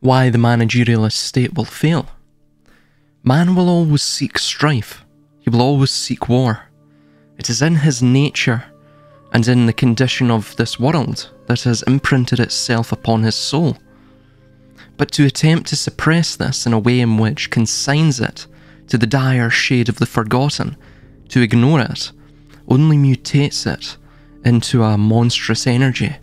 why the managerialist state will fail. Man will always seek strife, he will always seek war. It is in his nature and in the condition of this world that has imprinted itself upon his soul. But to attempt to suppress this in a way in which consigns it to the dire shade of the forgotten, to ignore it, only mutates it into a monstrous energy.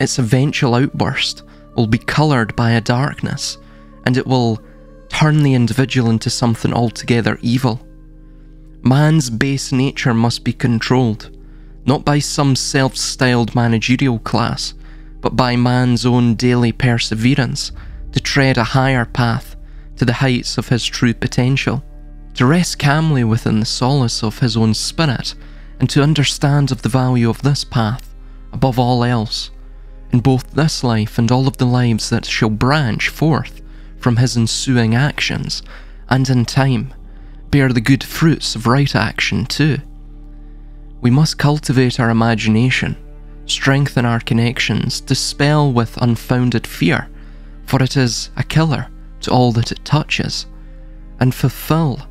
Its eventual outburst will be coloured by a darkness, and it will turn the individual into something altogether evil. Man's base nature must be controlled, not by some self styled managerial class, but by man's own daily perseverance to tread a higher path to the heights of his true potential, to rest calmly within the solace of his own spirit, and to understand of the value of this path above all else, in both this life and all of the lives that shall branch forth from his ensuing actions, and in time bear the good fruits of right action too. We must cultivate our imagination, strengthen our connections, dispel with unfounded fear, for it is a killer to all that it touches, and fulfill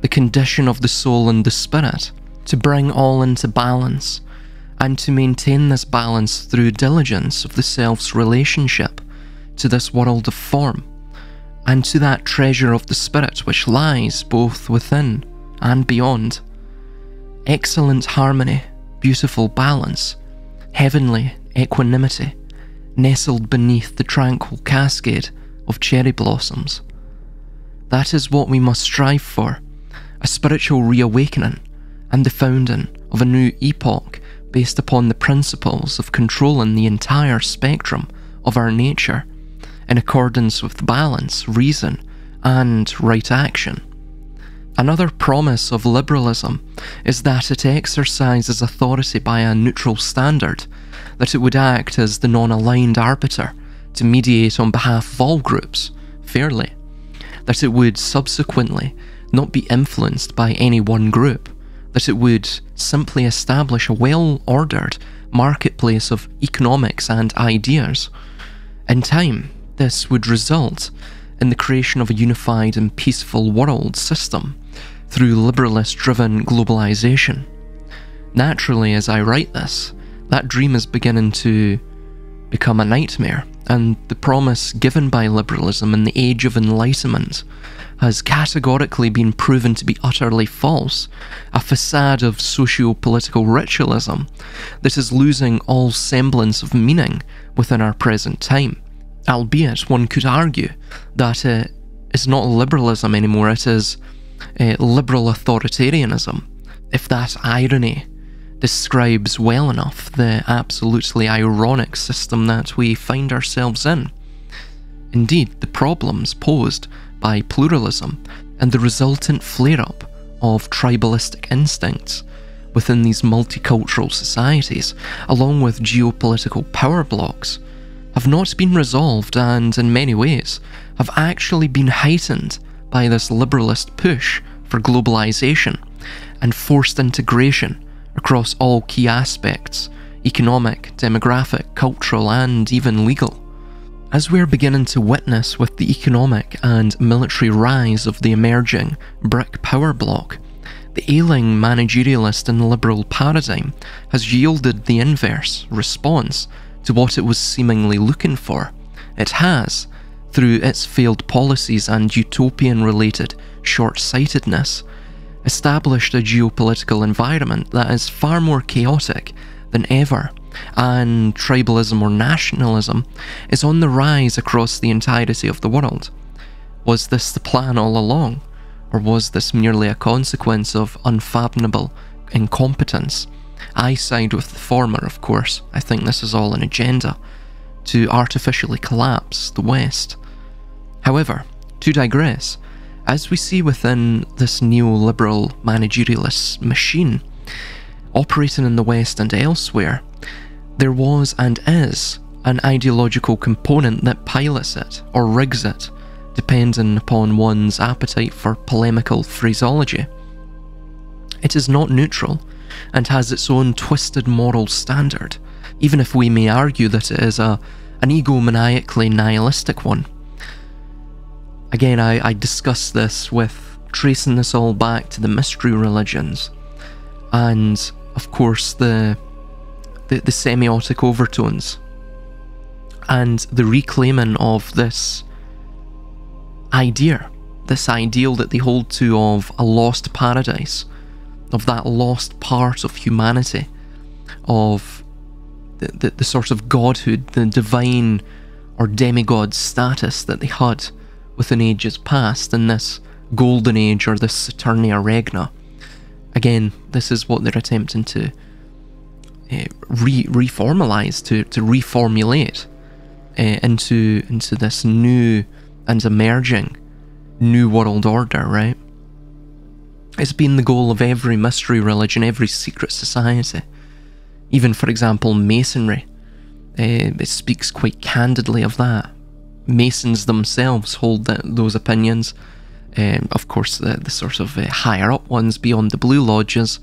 the condition of the soul and the spirit to bring all into balance, and to maintain this balance through diligence of the self's relationship to this world of form, and to that treasure of the spirit which lies both within and beyond. Excellent harmony, beautiful balance, heavenly equanimity, nestled beneath the tranquil cascade of cherry blossoms. That is what we must strive for a spiritual reawakening and the founding of a new epoch based upon the principles of controlling the entire spectrum of our nature in accordance with balance, reason, and right action. Another promise of liberalism is that it exercises authority by a neutral standard, that it would act as the non aligned arbiter to mediate on behalf of all groups, fairly, that it would subsequently not be influenced by any one group, that it would simply establish a well ordered marketplace of economics and ideas. In time, this would result in the creation of a unified and peaceful world system through liberalist driven globalization. Naturally, as I write this, that dream is beginning to become a nightmare, and the promise given by liberalism in the Age of Enlightenment has categorically been proven to be utterly false, a facade of socio political ritualism that is losing all semblance of meaning within our present time. Albeit, one could argue that it is not liberalism anymore, it is uh, liberal authoritarianism, if that irony describes well enough the absolutely ironic system that we find ourselves in. Indeed, the problems posed by pluralism and the resultant flare up of tribalistic instincts within these multicultural societies, along with geopolitical power blocs, have not been resolved and, in many ways, have actually been heightened by this liberalist push for globalization and forced integration across all key aspects economic, demographic, cultural, and even legal. As we're beginning to witness with the economic and military rise of the emerging BRIC power bloc, the ailing managerialist and liberal paradigm has yielded the inverse response to what it was seemingly looking for. It has, through its failed policies and utopian related short sightedness, established a geopolitical environment that is far more chaotic than ever and tribalism or nationalism is on the rise across the entirety of the world. Was this the plan all along, or was this merely a consequence of unfathomable incompetence? I side with the former, of course. I think this is all an agenda to artificially collapse the West. However, to digress, as we see within this neoliberal managerialist machine operating in the West and elsewhere, there was and is an ideological component that pilots it or rigs it, depending upon one's appetite for polemical phraseology. It is not neutral and has its own twisted moral standard, even if we may argue that it is a, an egomaniacally nihilistic one. Again, I, I discuss this with tracing this all back to the mystery religions, and of course the the, the semiotic overtones, and the reclaiming of this idea, this ideal that they hold to of a lost paradise, of that lost part of humanity, of the, the, the sort of godhood, the divine or demigod status that they had within ages past in this golden age or this Saturnia Regna. Again, this is what they're attempting to uh, re reformalize, to, to reformulate uh, into into this new and emerging new world order, right? It's been the goal of every mystery religion, every secret society. Even, for example, Masonry. Uh, it speaks quite candidly of that. Masons themselves hold the, those opinions. Um, of course, the, the sort of uh, higher up ones beyond the Blue Lodges.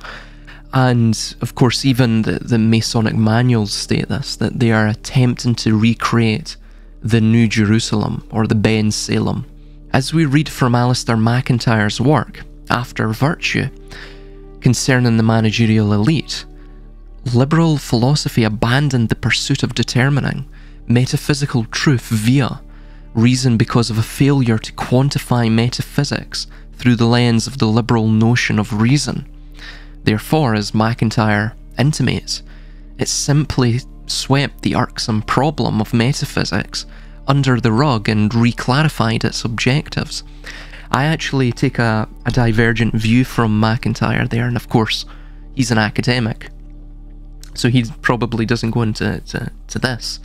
And of course, even the, the Masonic manuals state this that they are attempting to recreate the New Jerusalem or the Bensalem. As we read from Alasdair MacIntyre's work, After Virtue, concerning the managerial elite, liberal philosophy abandoned the pursuit of determining metaphysical truth via reason because of a failure to quantify metaphysics through the lens of the liberal notion of reason. Therefore, as MacIntyre intimates, it simply swept the irksome problem of metaphysics under the rug and reclarified its objectives. I actually take a, a divergent view from MacIntyre there, and of course, he's an academic, so he probably doesn't go into to, to this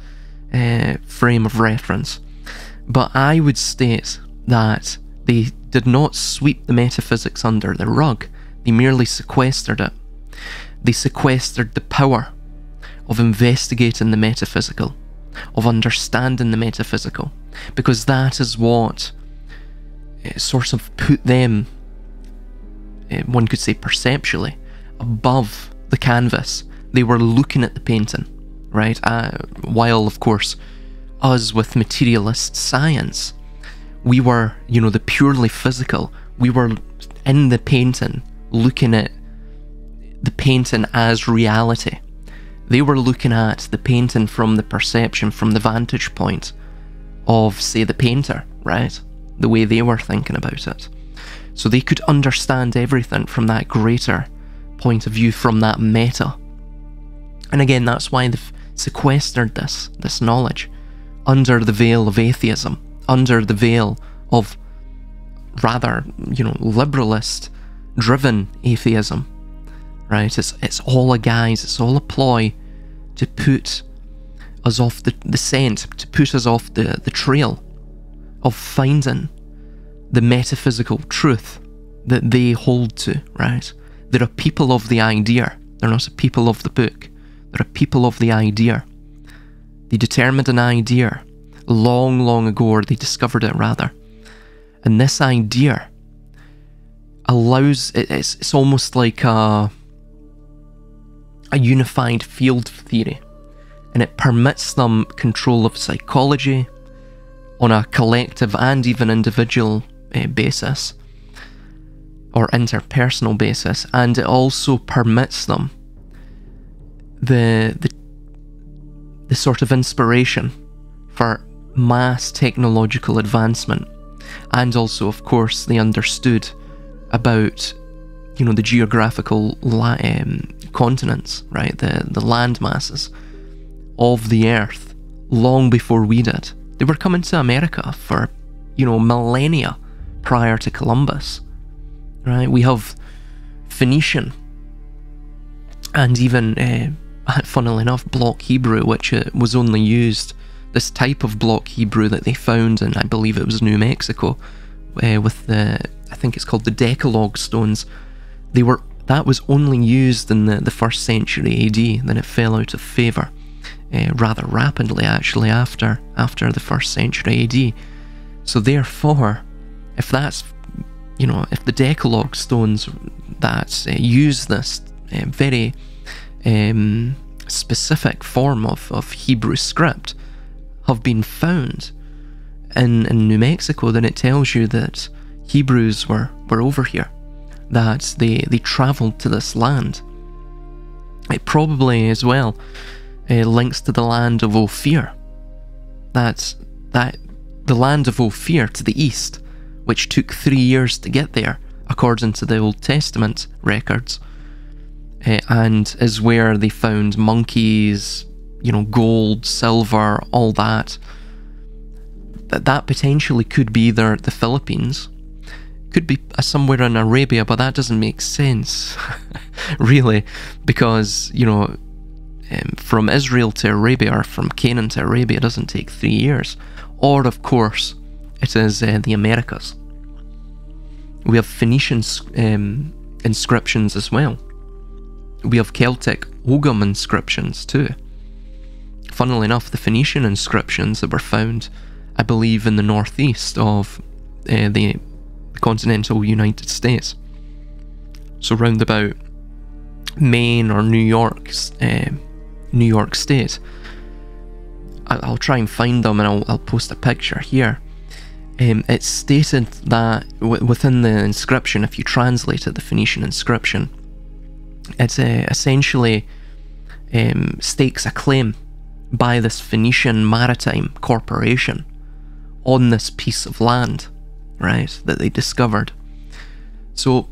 uh, frame of reference. But I would state that they did not sweep the metaphysics under the rug, they merely sequestered it. They sequestered the power of investigating the metaphysical, of understanding the metaphysical, because that is what uh, sort of put them, uh, one could say perceptually, above the canvas. They were looking at the painting, right? Uh, while, of course, us with materialist science, we were, you know, the purely physical, we were in the painting looking at the painting as reality. They were looking at the painting from the perception, from the vantage point of, say, the painter, right? The way they were thinking about it. So they could understand everything from that greater point of view, from that meta. And again, that's why they've sequestered this, this knowledge, under the veil of atheism, under the veil of rather, you know, liberalist driven atheism, right? It's, it's all a guise, it's all a ploy to put us off the, the scent, to put us off the, the trail of finding the metaphysical truth that they hold to, right? They're a people of the idea, they're not a people of the book, they're a people of the idea. They determined an idea long, long ago, or they discovered it rather. And this idea allows it's it's almost like a a unified field theory, and it permits them control of psychology on a collective and even individual uh, basis or interpersonal basis, and it also permits them the the the sort of inspiration for mass technological advancement, and also, of course, they understood about you know the geographical um, continents, right? The the land masses of the Earth long before we did. They were coming to America for you know millennia prior to Columbus, right? We have Phoenician and even, uh, funnily enough, Block Hebrew, which uh, was only used this type of Block Hebrew that they found in, I believe it was New Mexico, uh, with the I think it's called the Decalogue stones. They were that was only used in the, the first century AD. Then it fell out of favour uh, rather rapidly, actually after after the first century AD. So therefore, if that's you know if the Decalogue stones that uh, use this uh, very um, specific form of, of Hebrew script have been found in, in New Mexico, then it tells you that Hebrews were, were over here, that they, they travelled to this land. It probably as well uh, links to the land of Ophir. That's that the land of Ophir to the east, which took three years to get there, according to the Old Testament records, uh, and is where they found monkeys, you know, gold, silver, all that. That that potentially could be there the Philippines, could be uh, somewhere in Arabia, but that doesn't make sense, really, because you know, um, from Israel to Arabia or from Canaan to Arabia doesn't take three years, or of course, it is uh, the Americas. We have Phoenician um, inscriptions as well. We have Celtic Ogham inscriptions too. Funnily enough, the Phoenician inscriptions that were found, I believe, in the northeast of uh, the continental United States. So round about Maine or New York, uh, New York State. I'll try and find them and I'll, I'll post a picture here. Um, it's stated that within the inscription, if you translate it, the Phoenician inscription, it uh, essentially um, stakes a claim by this Phoenician maritime corporation on this piece of land, right, that they discovered. So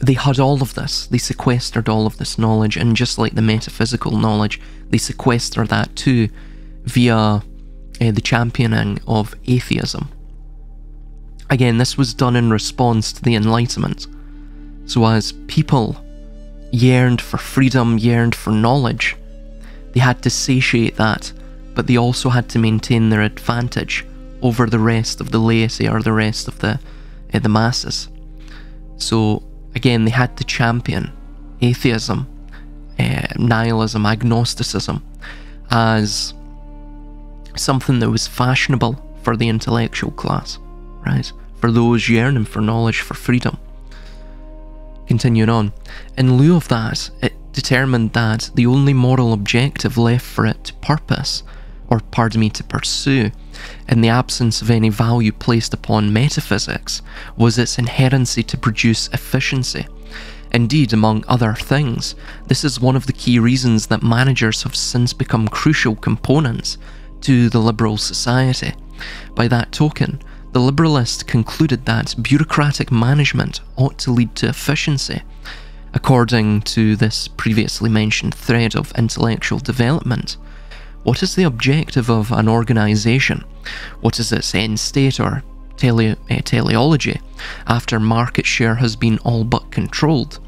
they had all of this, they sequestered all of this knowledge, and just like the metaphysical knowledge, they sequester that too via uh, the championing of atheism Again, this was done in response to the Enlightenment. So, as people yearned for freedom, yearned for knowledge, they had to satiate that, but they also had to maintain their advantage over the rest of the laity or the rest of the, uh, the masses. So, again, they had to champion atheism, uh, nihilism, agnosticism as something that was fashionable for the intellectual class right? For those yearning for knowledge, for freedom. Continuing on, in lieu of that, it determined that the only moral objective left for it to purpose, or pardon me, to pursue, in the absence of any value placed upon metaphysics, was its inherency to produce efficiency. Indeed, among other things, this is one of the key reasons that managers have since become crucial components to the liberal society. By that token, the liberalist concluded that bureaucratic management ought to lead to efficiency. According to this previously mentioned thread of intellectual development, what is the objective of an organisation? What is its end state or tele- uh, teleology after market share has been all but controlled?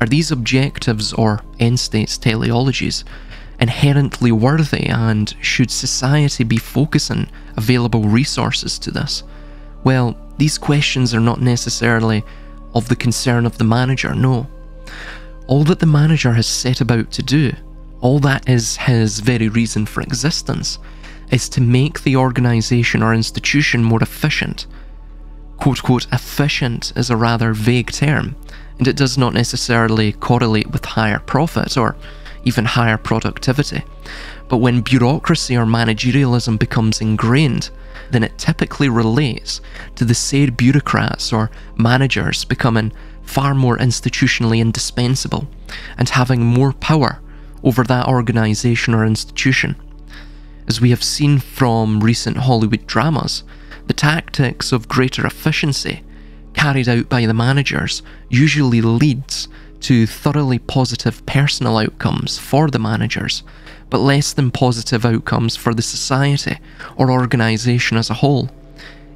Are these objectives or end states teleologies inherently worthy, and should society be focusing available resources to this? Well, these questions are not necessarily of the concern of the manager, no. All that the manager has set about to do, all that is his very reason for existence, is to make the organisation or institution more efficient. Quote, quote, efficient is a rather vague term, and it does not necessarily correlate with higher profit or even higher productivity. But when bureaucracy or managerialism becomes ingrained, then it typically relates to the said bureaucrats or managers becoming far more institutionally indispensable and having more power over that organisation or institution. As we have seen from recent Hollywood dramas, the tactics of greater efficiency carried out by the managers usually leads to thoroughly positive personal outcomes for the managers, but less than positive outcomes for the society or organisation as a whole.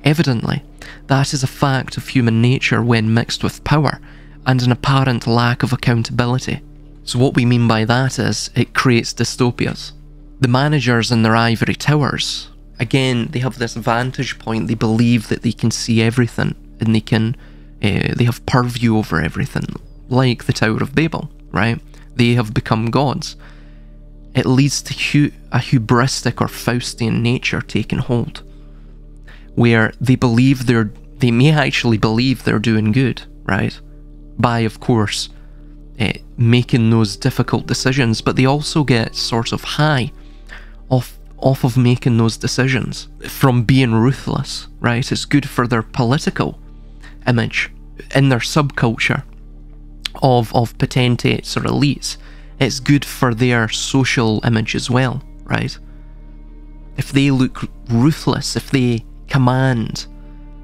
Evidently, that is a fact of human nature when mixed with power and an apparent lack of accountability. So, what we mean by that is it creates dystopias. The managers in their ivory towers, again, they have this vantage point, they believe that they can see everything and they can, uh, they have purview over everything like the Tower of Babel, right? They have become gods. It leads to hu- a hubristic or Faustian nature taking hold, where they believe they're, they may actually believe they're doing good, right? By, of course, uh, making those difficult decisions, but they also get sort of high off off of making those decisions, from being ruthless, right? It's good for their political image in their subculture of, of potentates or elites. It's good for their social image as well, right? If they look ruthless, if they command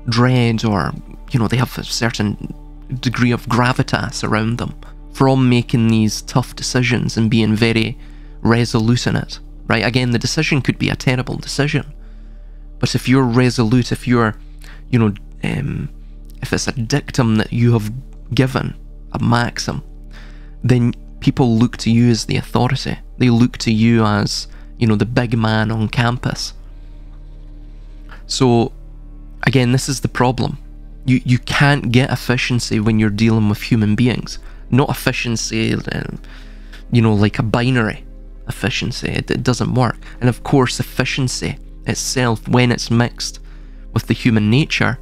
dread or, you know, they have a certain degree of gravitas around them from making these tough decisions and being very resolute in it, right? Again, the decision could be a terrible decision, but if you're resolute, if you're, you know, um, if it's a dictum that you have given, a maxim, then people look to you as the authority. They look to you as, you know, the big man on campus. So, again, this is the problem. You, you can't get efficiency when you're dealing with human beings. Not efficiency, um, you know, like a binary efficiency. It, it doesn't work. And of course, efficiency itself, when it's mixed with the human nature,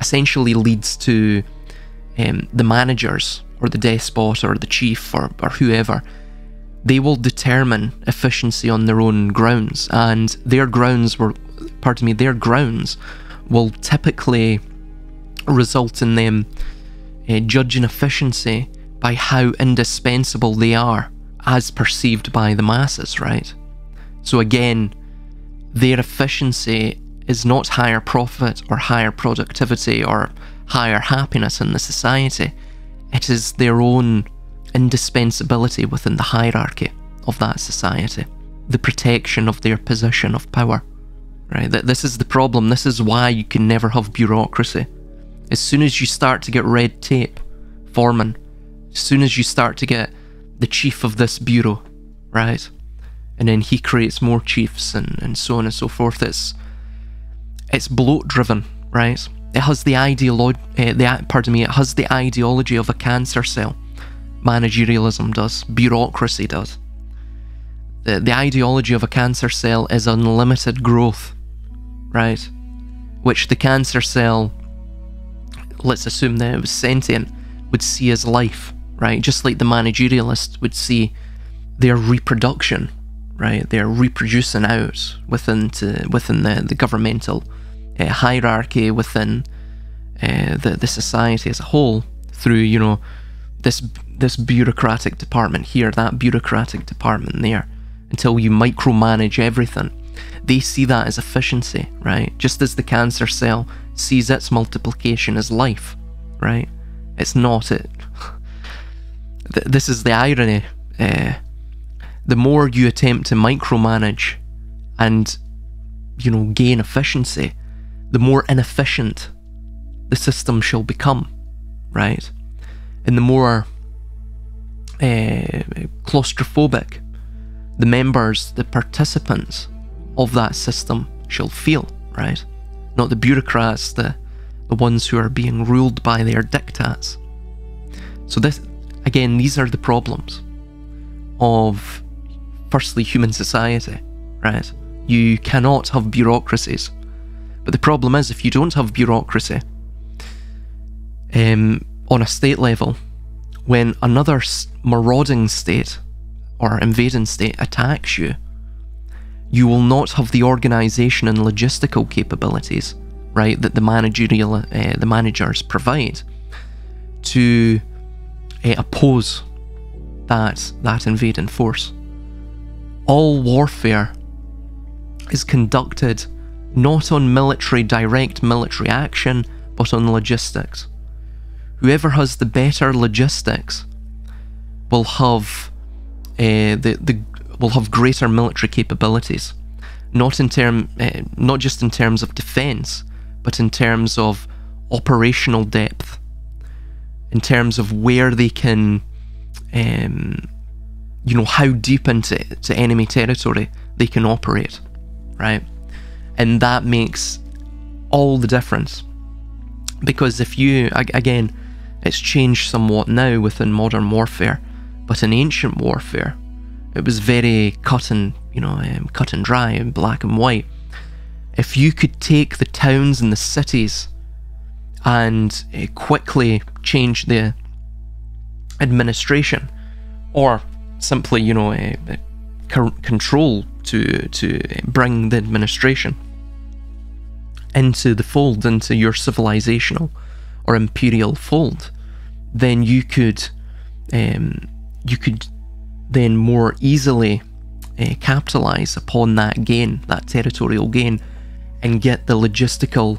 essentially leads to um, the managers or the despot or the chief or, or whoever. They will determine efficiency on their own grounds, and their grounds were, pardon me, their grounds will typically result in them uh, judging efficiency by how indispensable they are as perceived by the masses, right? So again, their efficiency is not higher profit or higher productivity or higher happiness in the society. It is their own indispensability within the hierarchy of that society, the protection of their position of power. Right? That this is the problem. This is why you can never have bureaucracy. As soon as you start to get red tape forming, as soon as you start to get the chief of this bureau, right? And then he creates more chiefs and, and so on and so forth. It's it's bloat driven, right? It has the ideology, uh, the pardon me, it has the ideology of a cancer cell. Managerialism does, bureaucracy does. The, the ideology of a cancer cell is unlimited growth, right? Which the cancer cell, let's assume that it was sentient, would see as life, right? Just like the managerialist would see their reproduction, right? They're reproducing out within to, within the, the governmental uh, hierarchy within uh, the the society as a whole through you know this this bureaucratic department here, that bureaucratic department there, until you micromanage everything. They see that as efficiency, right? Just as the cancer cell sees its multiplication as life, right? It's not it. this is the irony. Uh, the more you attempt to micromanage and you know gain efficiency, the more inefficient the system shall become, right? And the more uh, claustrophobic the members, the participants of that system shall feel, right? Not the bureaucrats, the, the ones who are being ruled by their diktats. So this, again, these are the problems of, firstly, human society, right? You cannot have bureaucracies but the problem is, if you don't have bureaucracy um, on a state level, when another marauding state or invading state attacks you, you will not have the organisation and logistical capabilities, right, that the managerial uh, the managers provide to uh, oppose that that invading force. All warfare is conducted not on military, direct military action, but on logistics. Whoever has the better logistics will have uh, the the will have greater military capabilities, not in term uh, not just in terms of defence, but in terms of operational depth, in terms of where they can, um, you know, how deep into to enemy territory they can operate, right? And that makes all the difference. Because if you again it's changed somewhat now within modern warfare but in ancient warfare it was very cut and you know um, cut and dry and black and white. If you could take the towns and the cities and uh, quickly change the administration or simply you know uh, control to to bring the administration into the fold, into your civilizational or imperial fold, then you could um, you could then more easily uh, capitalize upon that gain, that territorial gain, and get the logistical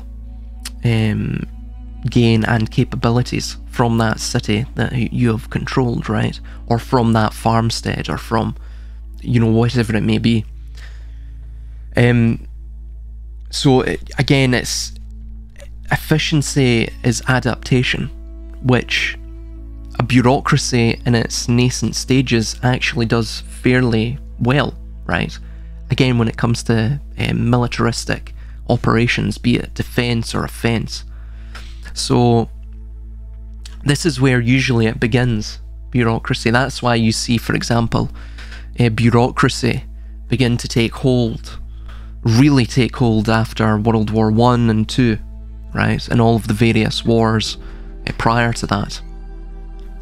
um, gain and capabilities from that city that you have controlled, right? Or from that farmstead, or from, you know, whatever it may be. Um, so again, it's efficiency is adaptation, which a bureaucracy in its nascent stages actually does fairly well, right? Again, when it comes to um, militaristic operations, be it defense or offense. So, this is where usually it begins bureaucracy. That's why you see, for example, a bureaucracy begin to take hold, really take hold after World War One and Two, right, and all of the various wars uh, prior to that.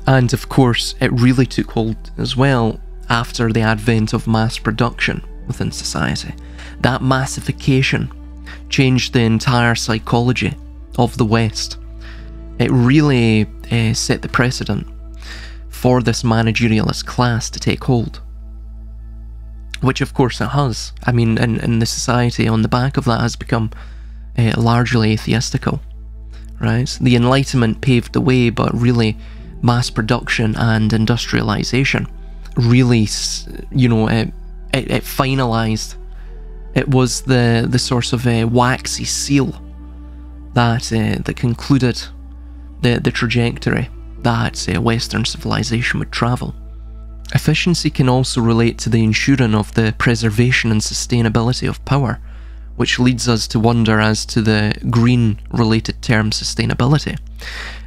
And of course, it really took hold as well after the advent of mass production within society. That massification changed the entire psychology of the West. It really uh, set the precedent for this managerialist class to take hold. Which, of course, it has. I mean, in, in the society on the back of that has become uh, largely atheistical, right? The Enlightenment paved the way, but really, mass production and industrialization really, you know, it, it, it finalized. It was the the source of a waxy seal that uh, that concluded the the trajectory that uh, Western civilization would travel. Efficiency can also relate to the ensuring of the preservation and sustainability of power, which leads us to wonder as to the green related term sustainability.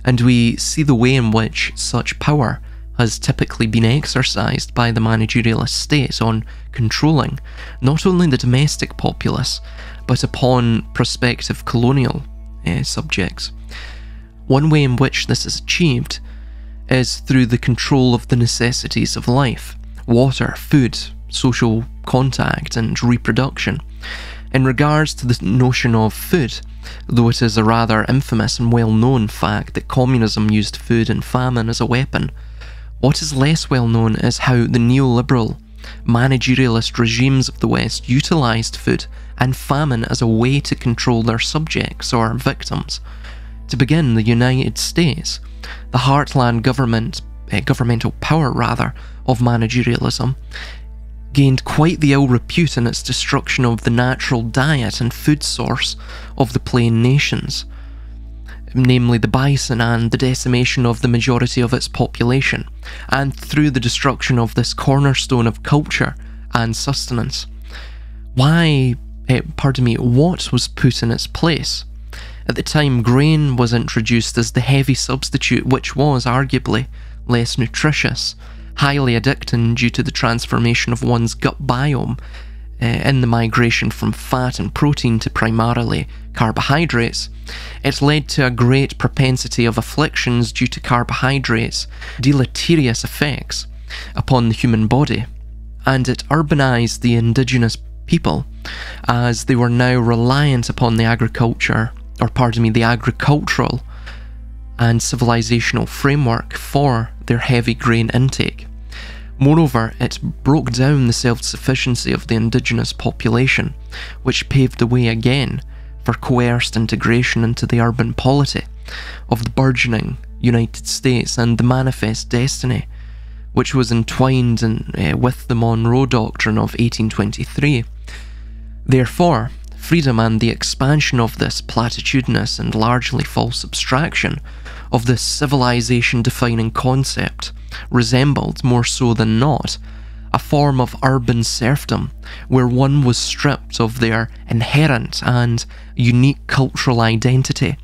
And we see the way in which such power has typically been exercised by the managerialist state on controlling not only the domestic populace, but upon prospective colonial uh, subjects. One way in which this is achieved is through the control of the necessities of life water, food, social contact, and reproduction. In regards to the notion of food, though it is a rather infamous and well known fact that communism used food and famine as a weapon, what is less well known is how the neoliberal, managerialist regimes of the West utilised food and famine as a way to control their subjects or victims. To begin, the United States, the heartland government, uh, governmental power rather, of managerialism, gained quite the ill repute in its destruction of the natural diet and food source of the plain nations namely the bison, and the decimation of the majority of its population, and through the destruction of this cornerstone of culture and sustenance. Why, eh, pardon me, what was put in its place? At the time, grain was introduced as the heavy substitute, which was arguably less nutritious, highly addicting due to the transformation of one's gut biome uh, in the migration from fat and protein to primarily carbohydrates, it led to a great propensity of afflictions due to carbohydrates' deleterious effects upon the human body, and it urbanized the indigenous people as they were now reliant upon the agriculture, or pardon me, the agricultural and civilizational framework for their heavy grain intake. Moreover, it broke down the self sufficiency of the indigenous population, which paved the way again for coerced integration into the urban polity of the burgeoning United States and the manifest destiny, which was entwined in, uh, with the Monroe Doctrine of 1823. Therefore, freedom and the expansion of this platitudinous and largely false abstraction of this civilization defining concept resembled, more so than not, a form of urban serfdom where one was stripped of their inherent and unique cultural identity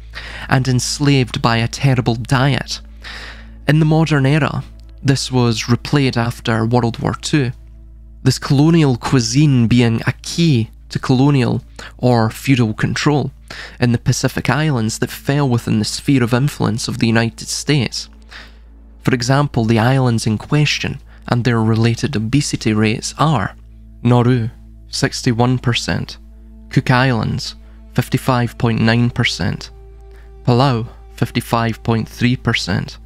and enslaved by a terrible diet. In the modern era, this was replayed after World War II, this colonial cuisine being a key to colonial or feudal control in the Pacific Islands that fell within the sphere of influence of the United States. For example, the islands in question and their related obesity rates are, Nauru, 61%, Cook Islands, 55.9%, Palau, 55.3%,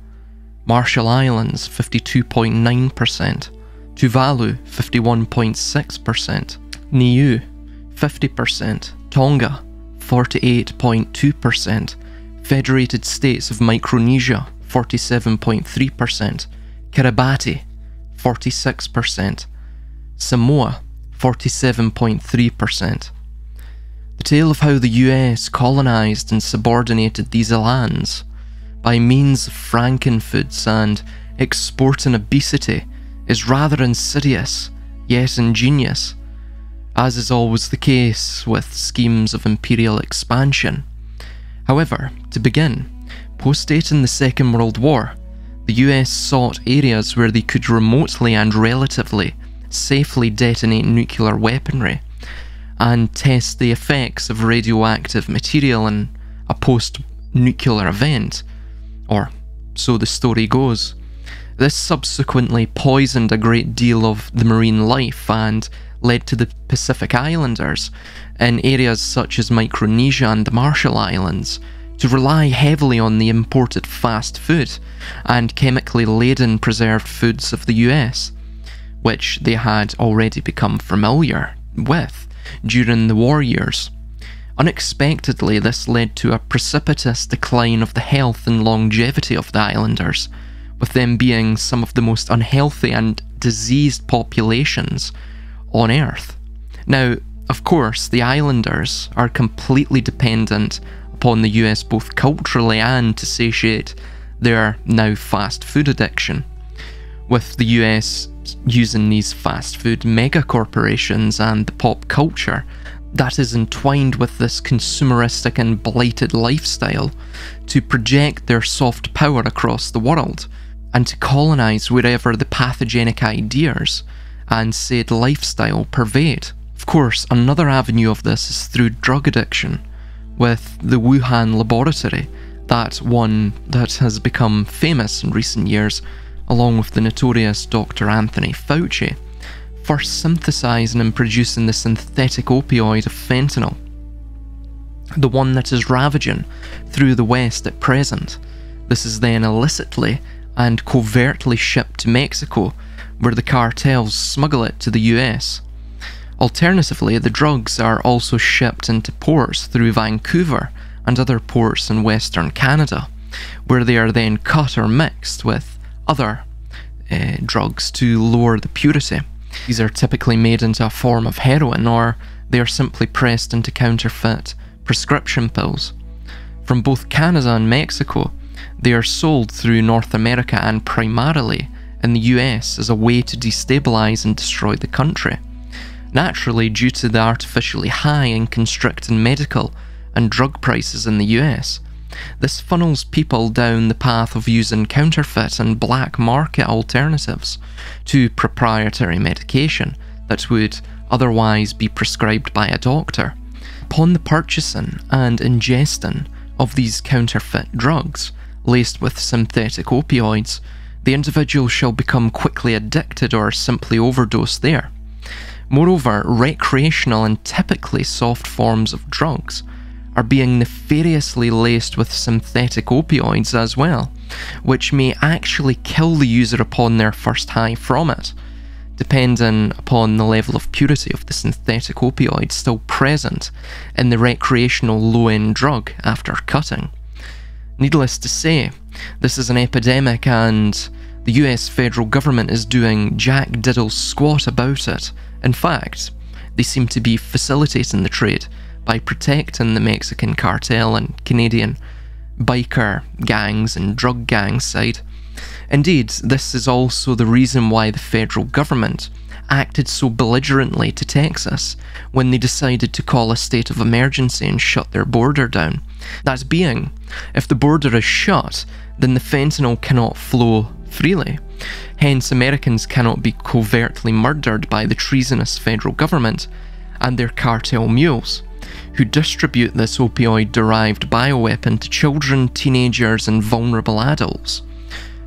Marshall Islands, 52.9%, Tuvalu, 51.6%, Niue, 50%, Tonga, 48.2%, Federated States of Micronesia, 47.3%, Kiribati, 46%, Samoa, 47.3%. The tale of how the US colonised and subordinated these lands by means of frankenfoods and exporting obesity is rather insidious, yet ingenious, as is always the case with schemes of imperial expansion. However, to begin, post dating the Second World War, the US sought areas where they could remotely and relatively safely detonate nuclear weaponry and test the effects of radioactive material in a post nuclear event, or so the story goes. This subsequently poisoned a great deal of the marine life and led to the Pacific Islanders in areas such as Micronesia and the Marshall Islands to rely heavily on the imported fast food and chemically laden preserved foods of the US, which they had already become familiar with during the war years. Unexpectedly, this led to a precipitous decline of the health and longevity of the islanders, with them being some of the most unhealthy and diseased populations on Earth. Now, of course, the islanders are completely dependent upon the US both culturally and to satiate their now fast food addiction, with the US using these fast food mega corporations and the pop culture that is entwined with this consumeristic and blighted lifestyle to project their soft power across the world and to colonise wherever the pathogenic ideas and said lifestyle pervade. Of course, another avenue of this is through drug addiction, with the Wuhan laboratory, that one that has become famous in recent years, along with the notorious Dr. Anthony Fauci, for synthesizing and producing the synthetic opioid of fentanyl. The one that is ravaging through the West at present. This is then illicitly and covertly shipped to Mexico, where the cartels smuggle it to the US. Alternatively, the drugs are also shipped into ports through Vancouver and other ports in Western Canada, where they are then cut or mixed with other uh, drugs to lower the purity. These are typically made into a form of heroin or they are simply pressed into counterfeit prescription pills. From both Canada and Mexico, they are sold through North America and primarily in the US as a way to destabilise and destroy the country. Naturally, due to the artificially high and constricting medical and drug prices in the US, this funnels people down the path of using counterfeit and black market alternatives to proprietary medication that would otherwise be prescribed by a doctor. Upon the purchasing and ingesting of these counterfeit drugs, laced with synthetic opioids, the individual shall become quickly addicted or simply overdose there. Moreover, recreational and typically soft forms of drugs are being nefariously laced with synthetic opioids as well, which may actually kill the user upon their first high from it, depending upon the level of purity of the synthetic opioid still present in the recreational low end drug after cutting. Needless to say, this is an epidemic and the US federal government is doing jack diddle squat about it. In fact, they seem to be facilitating the trade by protecting the Mexican cartel and Canadian biker gangs and drug gangs side. Indeed, this is also the reason why the federal government acted so belligerently to Texas when they decided to call a state of emergency and shut their border down. That being, if the border is shut, then the fentanyl cannot flow freely. Hence, Americans cannot be covertly murdered by the treasonous federal government and their cartel mules, who distribute this opioid derived bioweapon to children, teenagers, and vulnerable adults.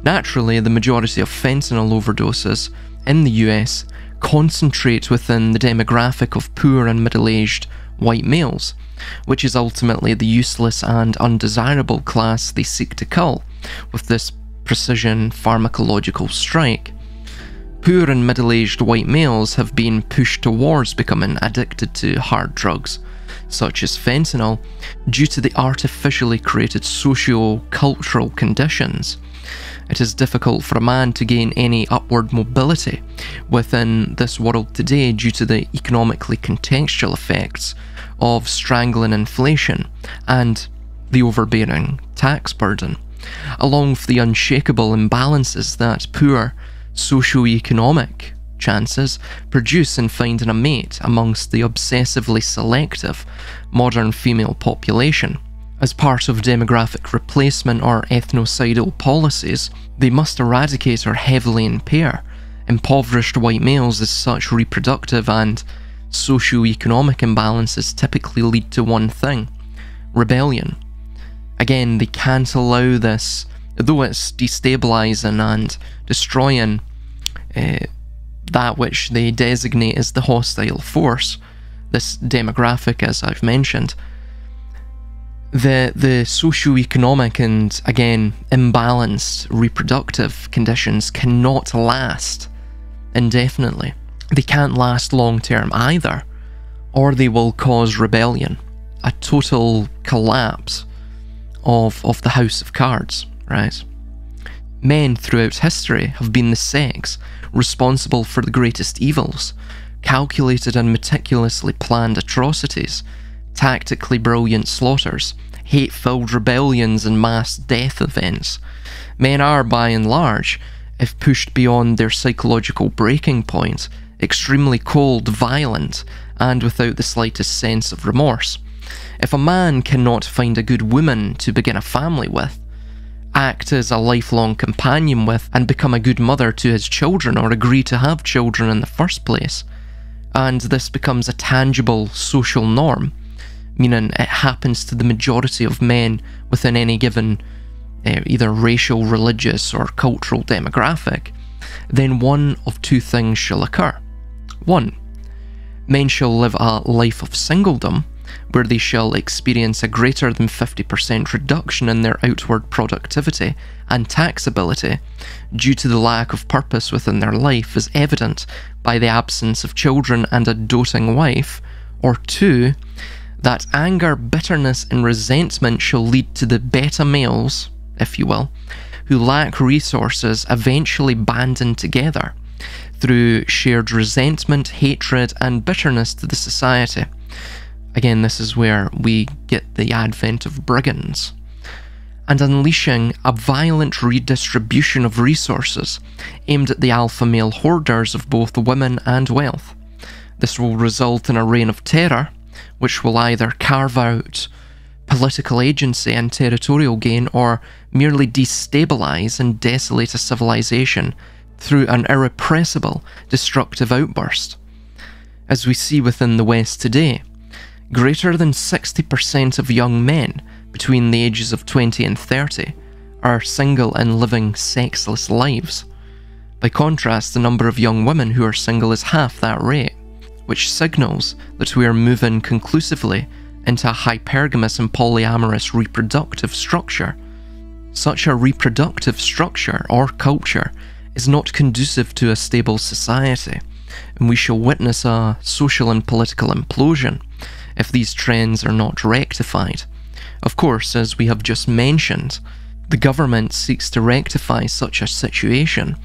Naturally, the majority of fentanyl overdoses in the US concentrate within the demographic of poor and middle aged white males, which is ultimately the useless and undesirable class they seek to cull with this precision pharmacological strike. Poor and middle aged white males have been pushed towards becoming addicted to hard drugs, such as fentanyl, due to the artificially created socio cultural conditions it is difficult for a man to gain any upward mobility within this world today due to the economically contextual effects of strangling inflation and the overbearing tax burden, along with the unshakable imbalances that poor socio-economic chances produce in finding a mate amongst the obsessively selective modern female population. As part of demographic replacement or ethnocidal policies, they must eradicate or heavily impair impoverished white males as such reproductive and socio-economic imbalances typically lead to one thing rebellion. Again, they can't allow this, though it's destabilising and destroying uh, that which they designate as the hostile force, this demographic, as I've mentioned, the the socio-economic and again imbalanced reproductive conditions cannot last indefinitely. They can't last long term either, or they will cause rebellion, a total collapse of of the house of cards, right? Men throughout history have been the sex responsible for the greatest evils, calculated and meticulously planned atrocities tactically brilliant slaughters, hate filled rebellions, and mass death events. Men are, by and large, if pushed beyond their psychological breaking point, extremely cold, violent, and without the slightest sense of remorse. If a man cannot find a good woman to begin a family with, act as a lifelong companion with, and become a good mother to his children or agree to have children in the first place, and this becomes a tangible social norm, meaning it happens to the majority of men within any given uh, either racial, religious, or cultural demographic, then one of two things shall occur. One, men shall live a life of singledom, where they shall experience a greater than 50% reduction in their outward productivity and taxability due to the lack of purpose within their life, as evident by the absence of children and a doting wife, or two, that anger, bitterness, and resentment shall lead to the beta males, if you will, who lack resources eventually banding together through shared resentment, hatred, and bitterness to the society. Again, this is where we get the advent of brigands. And unleashing a violent redistribution of resources aimed at the alpha male hoarders of both women and wealth. This will result in a reign of terror which will either carve out political agency and territorial gain or merely destabilize and desolate a civilization through an irrepressible, destructive outburst. As we see within the West today, greater than 60% of young men between the ages of 20 and 30 are single and living sexless lives. By contrast, the number of young women who are single is half that rate which signals that we are moving conclusively into a hypergamous and polyamorous reproductive structure. Such a reproductive structure or culture is not conducive to a stable society, and we shall witness a social and political implosion if these trends are not rectified. Of course, as we have just mentioned, the government seeks to rectify such a situation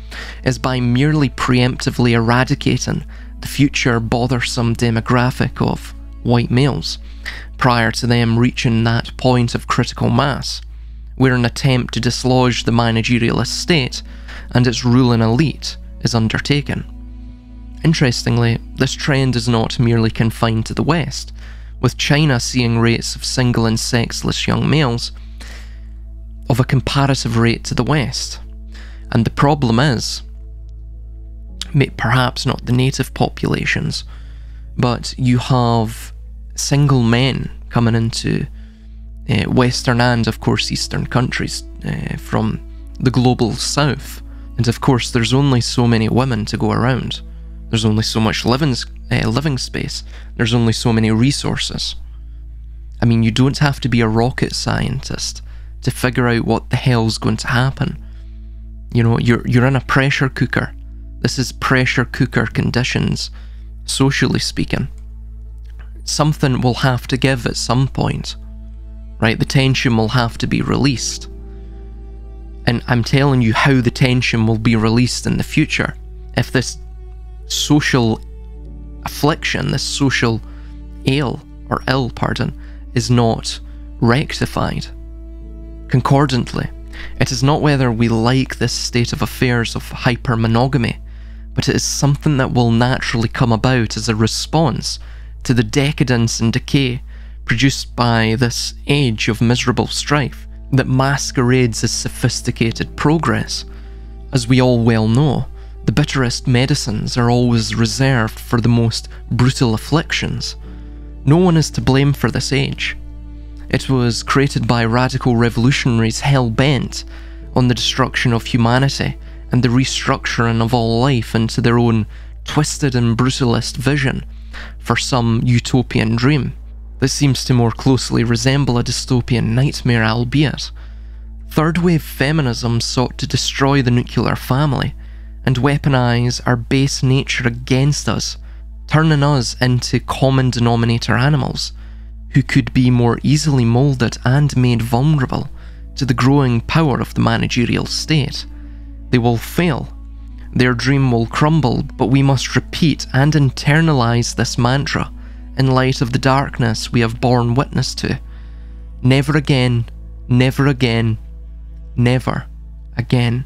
is by merely preemptively eradicating the future bothersome demographic of white males prior to them reaching that point of critical mass, where an attempt to dislodge the managerial state and its ruling elite is undertaken. Interestingly, this trend is not merely confined to the West, with China seeing rates of single and sexless young males of a comparative rate to the West. And the problem is, perhaps not the native populations, but you have single men coming into uh, Western and, of course, Eastern countries uh, from the global south. And of course, there's only so many women to go around. There's only so much living, uh, living space. There's only so many resources. I mean, you don't have to be a rocket scientist to figure out what the hell's going to happen. You know, you're you're in a pressure cooker. This is pressure cooker conditions, socially speaking. Something will have to give at some point. Right? The tension will have to be released. And I'm telling you how the tension will be released in the future. If this social affliction, this social ail, or ill, pardon, is not rectified concordantly. It is not whether we like this state of affairs of hyper monogamy, but it is something that will naturally come about as a response to the decadence and decay produced by this age of miserable strife that masquerades as sophisticated progress. As we all well know, the bitterest medicines are always reserved for the most brutal afflictions. No one is to blame for this age. It was created by radical revolutionaries hell bent on the destruction of humanity and the restructuring of all life into their own twisted and brutalist vision for some utopian dream that seems to more closely resemble a dystopian nightmare, albeit. Third wave feminism sought to destroy the nuclear family and weaponize our base nature against us, turning us into common denominator animals who could be more easily moulded and made vulnerable to the growing power of the managerial state. They will fail. Their dream will crumble, but we must repeat and internalize this mantra in light of the darkness we have borne witness to. Never again, never again, never again.